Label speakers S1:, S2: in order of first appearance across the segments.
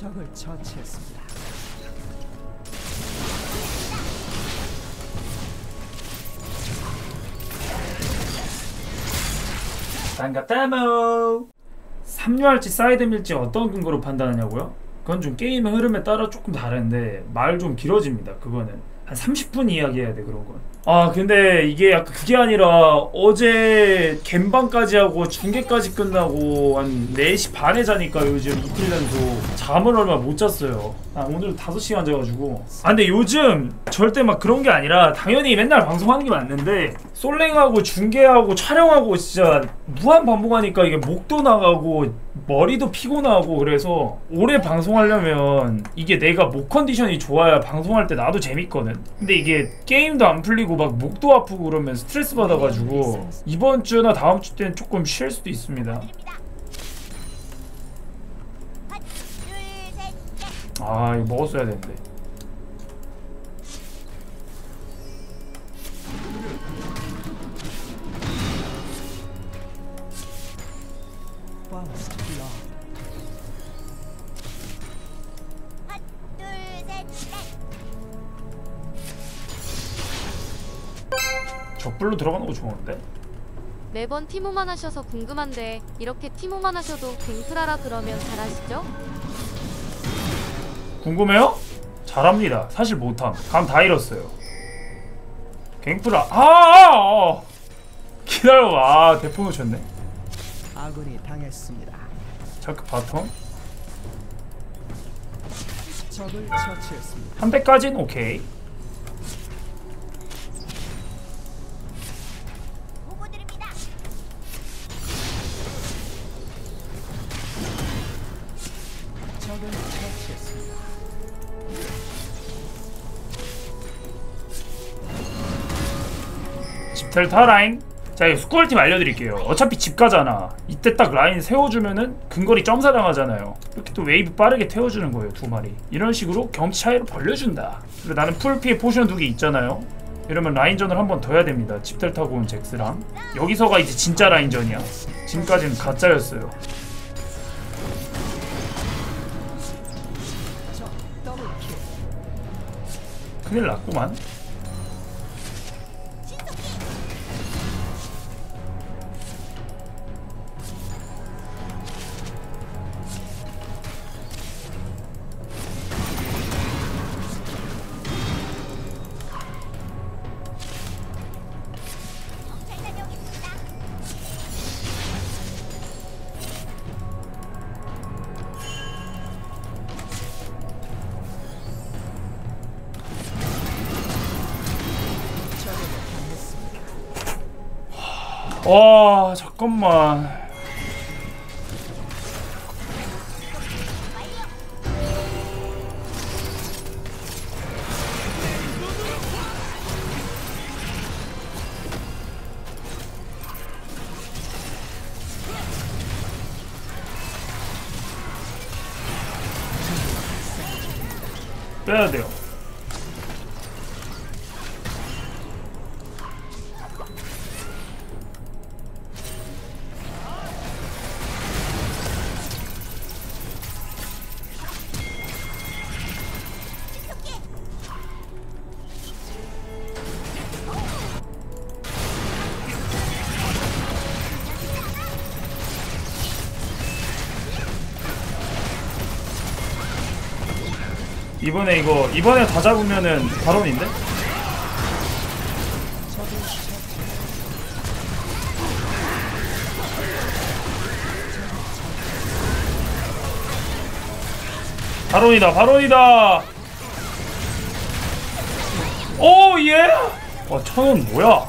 S1: 적을 처치했습니다.
S2: 반갑다모 합류할지 사이드 밀지 어떤 근거로 판단하냐고요? 그건 좀 게임의 흐름에 따라 조금 다른데 말 좀 길어집니다 그거는 한 30분 이야기해야 돼 그런 건. 아 근데 이게 약간 그게 아니라 어제 겜방까지 하고 중계까지 끝나고 한 4시 반에 자니까 요즘 이틀 연속 잠을 얼마 못 잤어요 아 오늘 5시간 자가지고 아 근데 요즘 절대 막 그런 게 아니라 당연히 맨날 방송하는 게 맞는데 솔랭하고 중계하고 촬영하고 진짜 무한 반복하니까 이게 목도 나가고 머리도 피곤하고 그래서 오래 방송하려면 이게 내가 목 컨디션이 좋아야 방송할 때 나도 재밌거든. 근데 이게 게임도 안 풀리고 막 목도 아프고 그러면 스트레스 받아가지고 이번 주나 다음 주 때는 조금 쉴 수도 있습니다. 아 이거 먹었어야 되는데.
S1: First
S2: 적불로 들어가는 거 좋은데?
S3: 매번 티모만 하셔서 궁금한데 이렇게 티모만 하셔도 갱플하라 그러면 잘하시죠?
S2: 궁금해요? 잘합니다. 사실 못함. 감 다 잃었어요. 갱프라. 아, 아, 아! 기다려봐. 아, 대포 놓쳤네.
S1: 아군이 당했습니다.
S2: 자크 bottom.
S1: 적을 처치했습니다.
S2: 한 대까진 오케이.
S1: 처치했습니다.
S2: 집텔 타 라인. 자, 이거 스코어 팁 알려드릴게요. 어차피 집 가잖아. 이때 딱 라인 세워주면은 근거리 점사 당하잖아요. 이렇게 또 웨이브 빠르게 태워주는 거예요, 두 마리. 이런 식으로 경치 차이로 벌려준다. 그리고 나는 풀피에 potion 두 개 있잖아요. 이러면 라인전을 한 번 더 해야 됩니다. 집텔 타고 온 잭스랑. 여기서가 이제 진짜 라인전이야. 지금까지는 가짜였어요. 큰일 났구만. ったよ。 이번에 이거 이번에 다 잡으면은 바론인데? 바론이다 바론이다! oh yeah! 와 천원 뭐야?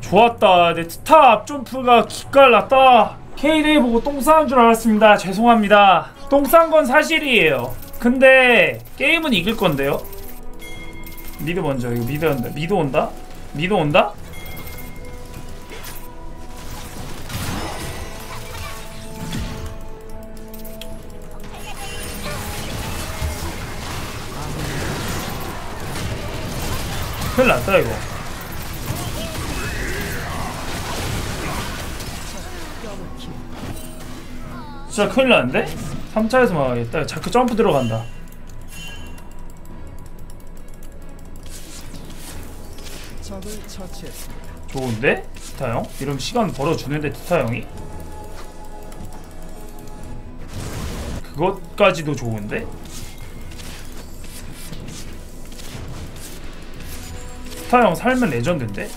S2: 좋았다. 내 스타 앞점프가 기깔났다. KDA 보고 똥 싸는 줄 알았습니다. 죄송합니다 똥 싼 건 사실이에요 근데 게임은 이길 건데요 mid 먼저 이거 mid 온다 mid 온다? mid 온다? 큰일 났다 이거. 진짜 큰일 나는데? 3차에서 막하겠다 자크 점프 들어간다. 좋은데? 티타 형? 이러면 시간 벌어주는데 티타 형이? 그것까지도 좋은데? 티타 형 살면 레전드인데?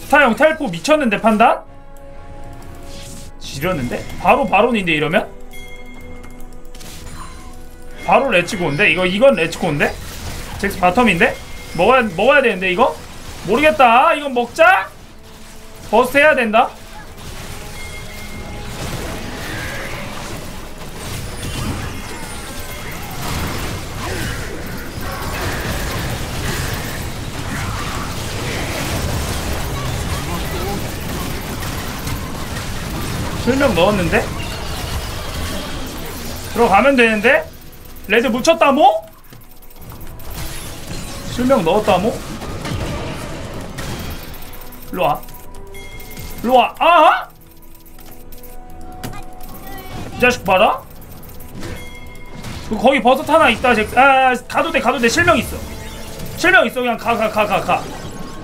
S2: 티타 형 텔포 미쳤는데 판단? 지렸는데? 바로 바론인데 이러면? 바로 레츠고인데? 이거 이건 레츠고인데? 잭스 바텀인데? 먹어야 먹어야 되는데 이거? 모르겠다. 이건 먹자. 버스 해야 된다. 실명 넣었는데? 들어가면 되는데? 레드 묻혔다 뭐? 실명 넣었다 뭐? 일로와. 일로와. 아! 이 자식 봐라. 그 거기 버섯 하나 있다 잭 아, 가도 돼 가도 돼. 실명 있어. 실명 있어. 그냥 가가 가가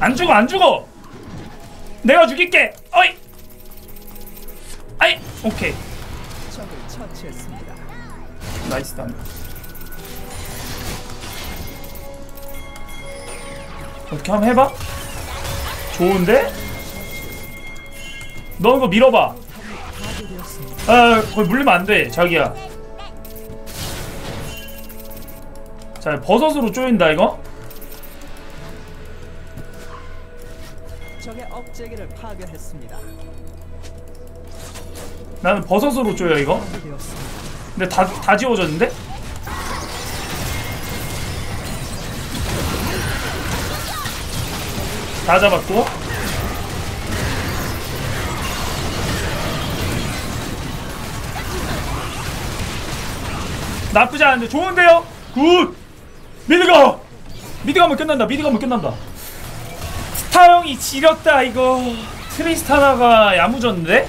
S2: 안 죽어 안 죽어. 내가 죽일게. 어이! 아이! 오케이. nice 단 어떻게 한번 해봐 좋은데 너 이거 밀어봐. 아 거기 물리면 안돼 자기야 자 버섯으로 쪼인다 이거
S1: 적의 억제기를 파괴했습니다.
S2: 나는 버섯으로 쪼여 이거. 근데 다, 다 지워졌는데? 다 잡았고 나쁘지 않은데 좋은데요? good! mid 가! mid 가면 끝난다 mid 가면 끝난다 스타 형이 지렸다 이거 트리스타나가 야무졌는데?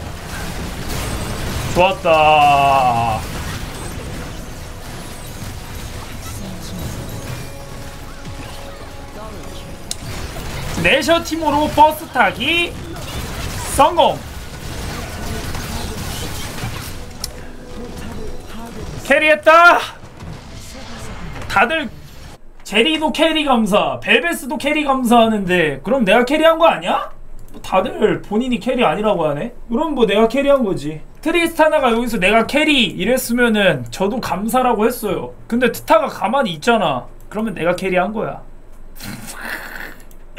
S2: 좋았다 내셔 팀으로 버스 타기 성공. carry했다. 다들 제리도 carry 감사, 벨베스도 carry 감사하는데 그럼 내가 carry한 거 아니야? 뭐 다들 본인이 carry 아니라고 하네. 그럼 뭐 내가 carry한 거지. 트리스타나가 여기서 내가 carry 이랬으면은 저도 감사라고 했어요. 근데 트타가 가만히 있잖아. 그러면 내가 carry한 거야.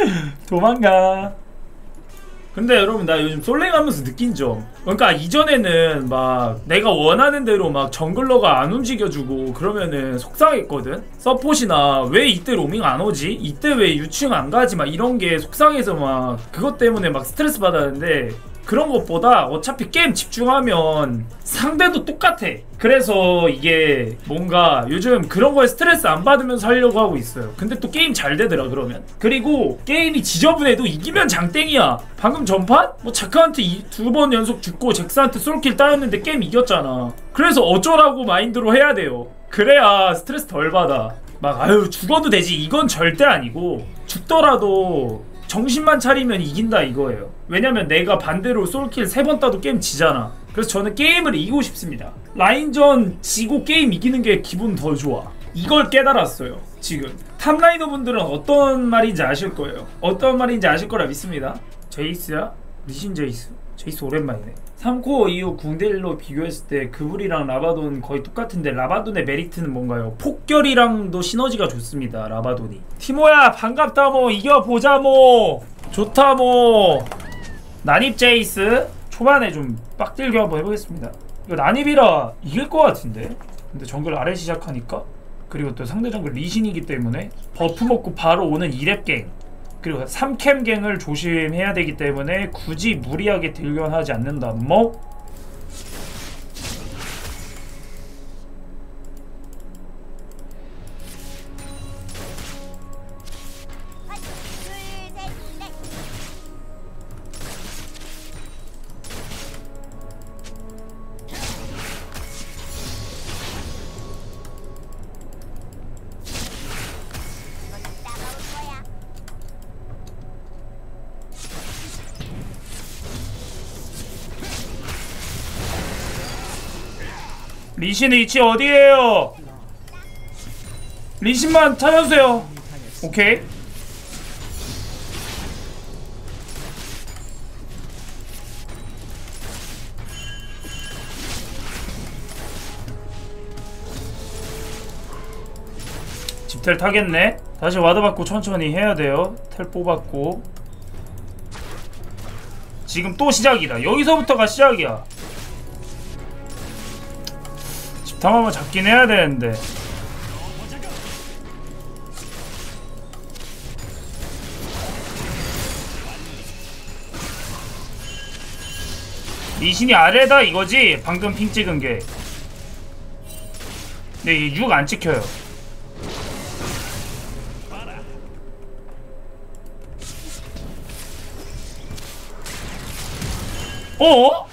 S2: 도망가. 근데 여러분 나 요즘 솔랭하면서 느낀 점. 그러니까 이전에는 막 내가 원하는 대로 막 jungler가 안 움직여주고 그러면은 속상했거든? 서폿이나 왜 이때 로밍 안 오지? 이때 왜 유충 안 가지? 막 이런 게 속상해서 막 그것 때문에 막 스트레스 받았는데 그런 것보다 어차피 게임 집중하면 상대도 똑같아. 그래서 이게 뭔가 요즘 그런 거에 스트레스 안 받으면서 하려고 하고 있어요. 근데 또 게임 잘 되더라 그러면. 그리고 게임이 지저분해도 이기면 장땡이야. 방금 전판 뭐 자크한테 두 번 연속 죽고 잭스한테 솔킬 따였는데 게임 이겼잖아. 그래서 어쩌라고 마인드로 해야 돼요. 그래야 스트레스 덜 받아. 막 아유 죽어도 되지 이건 절대 아니고 죽더라도 정신만 차리면 이긴다 이거예요. 왜냐면 내가 반대로 솔킬 세번 따도 게임 지잖아. 그래서 저는 게임을 이기고 싶습니다. 라인전 지고 게임 이기는 게 기분 더 좋아. 이걸 깨달았어요. 지금 top laner 분들은 어떤 말인지 아실 거예요. 어떤 말인지 아실 거라 믿습니다. 제이스야? 리신 제이스? 제이스 오랜만이네. 3코어 이후 궁델로 비교했을 때 그불이랑 라바돈 거의 똑같은데 라바돈의 메리트는 뭔가요? 폭결이랑도 시너지가 좋습니다. 라바돈이. 티모야 반갑다 뭐 이겨보자 뭐 좋다 뭐 난입 제이스 초반에 좀 빡들게 한번 해보겠습니다. 이거 난입이라 이길 것 같은데 근데 정글 아래 시작하니까 그리고 또 상대 정글 리신이기 때문에 버프 먹고 바로 오는 2렙갱 그리고 3캠갱을 조심해야 되기 때문에 굳이 무리하게 딜교환하지 않는다. 뭐 리신 위치 어디에요? 리신만 찾아주세요. 오케이. 집텔 타겠네. 다시 와드 받고 천천히 해야 돼요. 텔 뽑았고. 지금 또 시작이다. 여기서부터가 시작이야. 한번 잡긴 해야 되는데. 리신이 아래다 이거지? 방금 핑 찍은 게. 근데 이6 안 찍혀요. 어?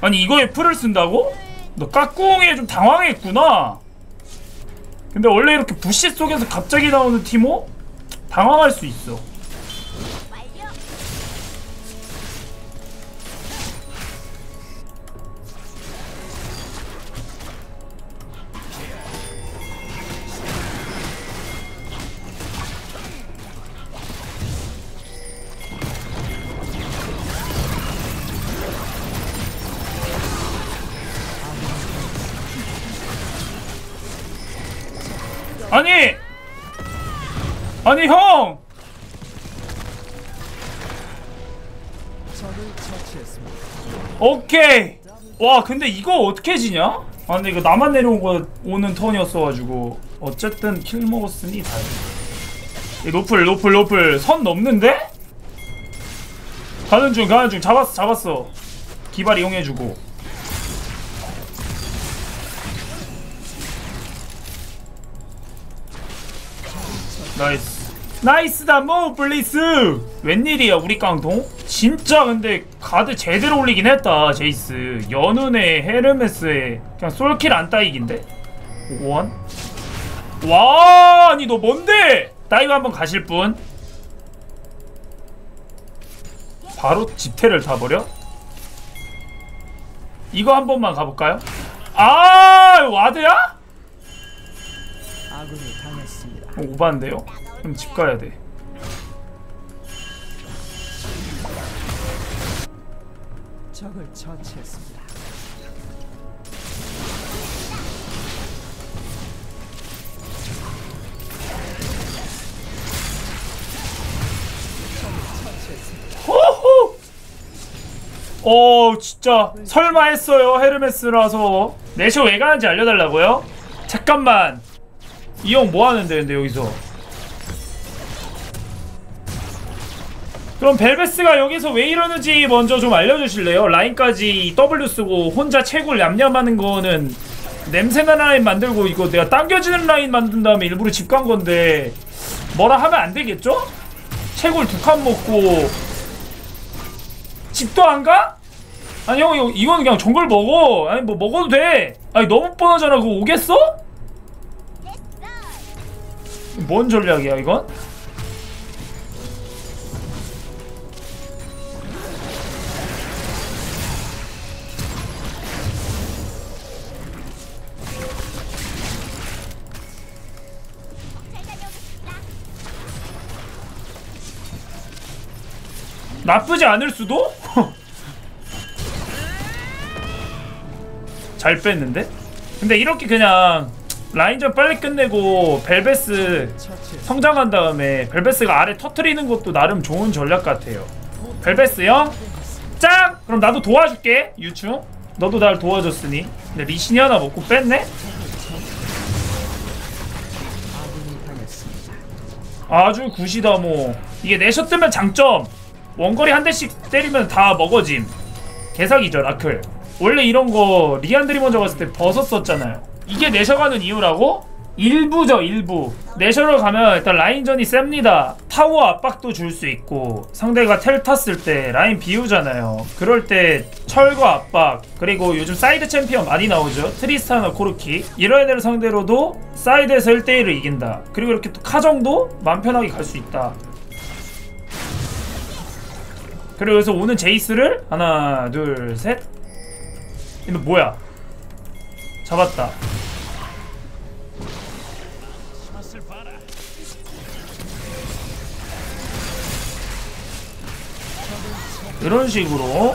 S2: 아니 이거에 풀을 쓴다고? 너 까꿍에 좀 당황했구나. 근데 원래 이렇게 부시 속에서 갑자기 나오는 티모? 당황할 수 있어. 아니! 아니 형! 오케이! 와 근데 이거 어떻게 지냐? 아 근데 이거 나만 내려온 거 오는 turn이었어가지고 어쨌든 kill 먹었으니 이 노플 노플 노플 선 넘는데? 가는 중 가는 중 잡았어 잡았어 기발 이용해주고 나이스 나이스다 모 플리스 웬일이야 우리 깡통? 진짜 근데 가드 제대로 올리긴 했다 제이스 연운에 헤르메스에 그냥 솔킬 안 따이긴데? 원? 와 아니 너 뭔데? 다이브 한번 가실 분? 바로 집태를 타버려? 이거 한 번만 가볼까요? 아 와드야?
S1: 아군이
S2: 오반데요? 그럼 집 가야 돼.
S1: 적을 처치했습니다. 적을 처치했습니다.
S2: 호호! 어 진짜 설마 했어요 헤르메스라서 내쇼 왜 가는지 알려달라고요? 잠깐만 이 형 뭐하는데 근데 여기서 그럼 벨베스가 여기서 왜 이러는지 먼저 좀 알려주실래요? 라인까지 W 쓰고 혼자 채굴 얌얌하는 거는 냄새나는 라인 만들고 이거 내가 당겨지는 라인 만든 다음에 일부러 집 간 건데 뭐라 하면 안 되겠죠? 채굴 두 칸 먹고 집도 안 가? 아니 형 이건 그냥 정글 먹어 아니 뭐 먹어도 돼 아니 너무 뻔하잖아 그거 오겠어? 뭔 전략이야 이건? 나쁘지 않을 수도? 잘 뺐는데? 근데 이렇게 그냥 라인전 빨리 끝내고 벨베스. 성장한 다음에 벨베스가 아래 터트리는 것도 나름 좋은 전략 같아요 벨베스 형? 짱! 그럼 나도 도와줄게 유충 너도 날 도와줬으니 근데 리신이 하나 먹고 뺐네? 아주 good이다 뭐 이게 내셔 뜨면 장점 원거리 한 대씩 때리면 다 먹어짐 개사기죠 라클 원래 이런 거 리안드리 먼저 갔을 때 벗었었잖아요 이게 내셔 가는 이유라고? 일부죠 일부. 내셔로 가면 일단 라인전이 셉니다. 타워 압박도 줄 수 있고 상대가 텔 탔을 때 라인 비우잖아요. 그럴 때 철거 압박 그리고 요즘 사이드 챔피언 많이 나오죠? 트리스타나 코르키. 이런 애들 상대로도 사이드에서 1대1을 이긴다. 그리고 이렇게 또 카정도 맘 편하게 갈 수 있다. 그리고 여기서 오는 제이스를 하나 둘셋. 이거 뭐야 잡았다. 이런 식으로.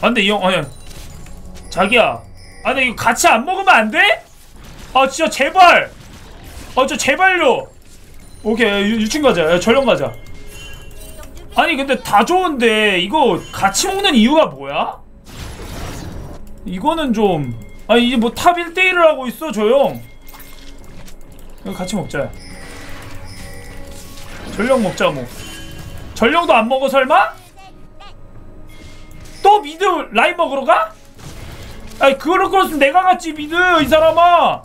S2: 아 근데 이형 아니 자기야. 아 근데 이거 같이 안 먹으면 안 돼? 아 진짜 제발. 아 진짜 제발요. 오케이 유- 유충 가자. 야, 전령 가자. 아니 근데 다 좋은데 이거 같이 먹는 이유가 뭐야? 이거는 좀 아니 이제 뭐 top 1대1을 하고 있어 조용 이거 같이 먹자. 전령 먹자 뭐. 전령도 안 먹어 설마? 또 mid 라인 먹으러 가? 아니 그럴 거였으면 내가 갔지 mid 이 사람아.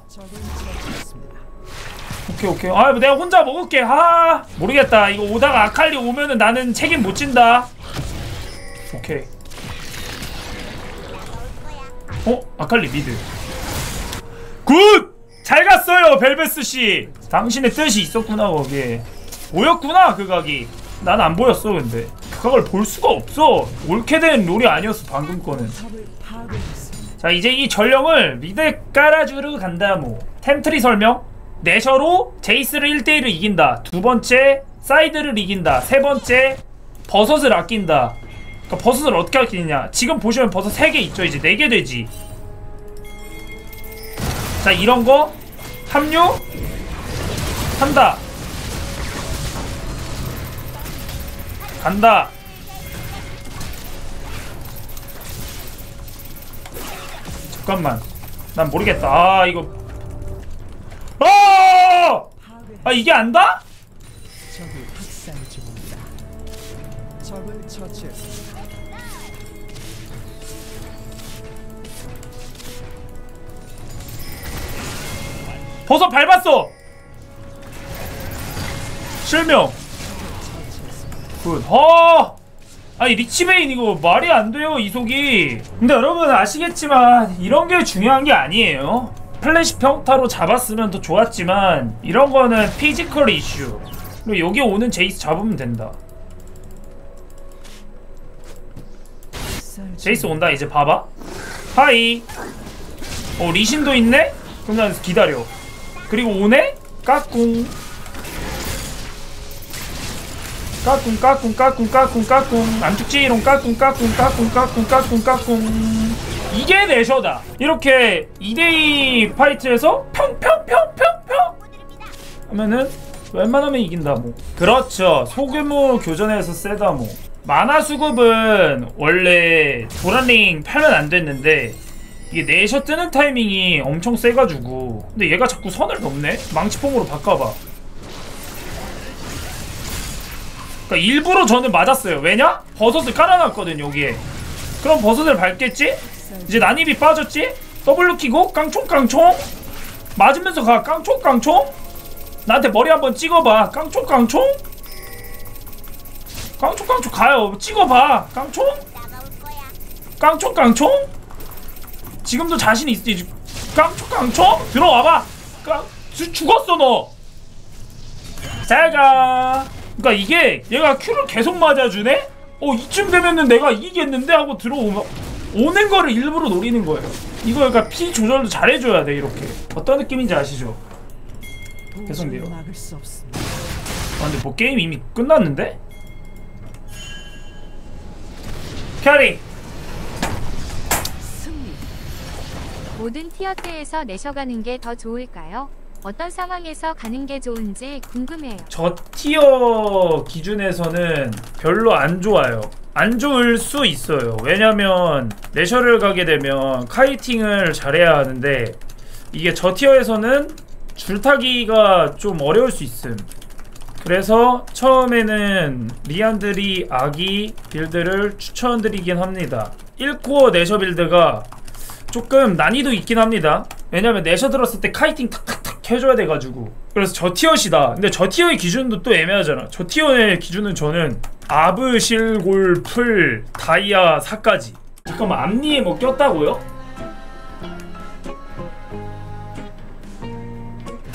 S2: 오케이 오케이. 아 내가 혼자 먹을게. 아 모르겠다. 이거 오다가 아칼리 오면은 나는 책임 못 진다. 오케이 어? 아칼리 mid. Good 잘 갔어요 벨베스 씨. 당신의 뜻이 있었구나 거기에. 보였구나 그 각이. 난 안 보였어 근데. 그 각을 볼 수가 없어. 옳게 된 롤이 아니었어 방금 거는. 자 이제 이 전령을 mid 깔아주러 간다 뭐. 템트리 설명. 내셔로 제이스를 1대1을 이긴다. 두 번째 사이드를 이긴다. 세 번째 버섯을 아낀다 그러니까 버섯을 어떻게 아끼느냐? 지금 보시면 버섯 3개 있죠. 이제 4개 되지. 자 이런거 합류? 한다. 간다. 잠깐만. 난 모르겠다. 아 이거. 아! 아 이게 안
S1: 닿아? 적을 처치했습니다.
S2: 버섯 밟았어. 실명.
S1: 처치했습니다.
S2: Good. 어! 아니 리치베인 이거 말이 안 돼요 이속이. 근데 여러분 아시겠지만 이런 게 중요한 게 아니에요. 플래시 평타로 잡았으면 더 좋았지만 이런 거는 physical 이슈. 그리고 여기 오는 제이스 잡으면 된다. 제이스
S1: 중-
S2: 온다 이제 봐봐. Hi. 어 리신도 있네? 난 기다려 그리고 오네? 까꿍. 까꿍 까꿍 까꿍 까꿍 까꿍. 안 죽지롱 까꿍 까꿍 까꿍 까꿍 까꿍 까꿍. 이게 내셔다. 이렇게 2대2 fight에서 평평평평평. 하면은 웬만하면 이긴다 뭐. 그렇죠. 소규모 교전에서 세다 뭐. 마나 수급은 원래 도란링 팔면 안 됐는데 이게 내셔 뜨는 타이밍이 엄청 세가지고. 근데 얘가 자꾸 선을 넘네? 망치폼으로 바꿔봐. 그러니까 일부러 저는 맞았어요. 왜냐? 버섯을 깔아놨거든 여기에. 그럼 버섯을 밟겠지? 이제 난입이 빠졌지? W로 키고 깡총깡총? 맞으면서 가. 깡총깡총? 나한테 머리 한번 찍어봐. 깡총깡총? 깡총깡총 가요. 찍어봐. 깡총? 깡총깡총 지금도 자신 있지 깡총 깡총 들어와봐 깡 주- 죽었어 너 잘가 그러니까 이게 얘가 Q를 계속 맞아주네 어 이쯤 되면은 내가 이기겠는데 하고 들어오면 오는 거를 일부러 노리는 거예요 이거 그러니까 피 조절도 잘해줘야 돼 이렇게 어떤 느낌인지 아시죠? 계속
S1: 도저히
S2: 밀어.
S1: 막을 수 없습니다.
S2: 아 근데 뭐 게임 이미 끝났는데?
S1: Carry.
S3: 모든 tier대에서 내셔가는 게 더 좋을까요? 어떤 상황에서 가는 게 좋은지 궁금해요.
S2: 저 tier 기준에서는 별로 안 좋아요. 안 좋을 수 있어요. 왜냐면 내셔를 가게 되면 kiting을 잘해야 하는데 이게 저 tier에서는 줄타기가 좀 어려울 수 있음. 그래서 처음에는 리안드리 악의 build를 추천드리긴 합니다. 1코어 내셔 build가 조금 난이도 있긴 합니다. 왜냐면 내셔 들었을 때 kiting 탁탁탁 해줘야 돼가지고 그래서 저 tier시다. 근데 저 tier의 기준도 또 애매하잖아. 저 tier의 기준은 저는 아브 실골 플 다이아 4까지. 잠깐만 앞니에 뭐 꼈다고요?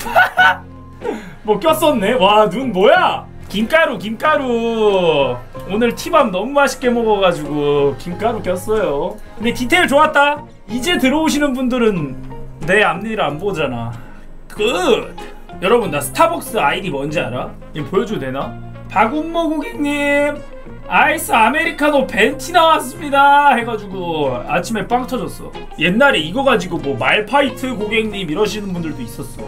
S2: 뭐 꼈었네. 와 눈 뭐야? 김가루 김가루 오늘 김밥 너무 맛있게 먹어가지고 김가루 꼈어요. 근데 디테일 좋았다. 이제 들어오시는 분들은 내 앞니를 안 보잖아. Good. 여러분 나 스타벅스 아이디 뭔지 알아? 이거 보여줘도 되나? 박운모 고객님 아이스 아메리카노 venti 나왔습니다 해가지고 아침에 빵 터졌어 옛날에 이거 가지고 뭐 말파이트 고객님 이러시는 분들도 있었어